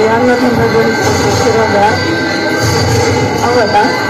Ya, not in the room. I'm